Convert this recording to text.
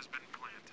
has been planted.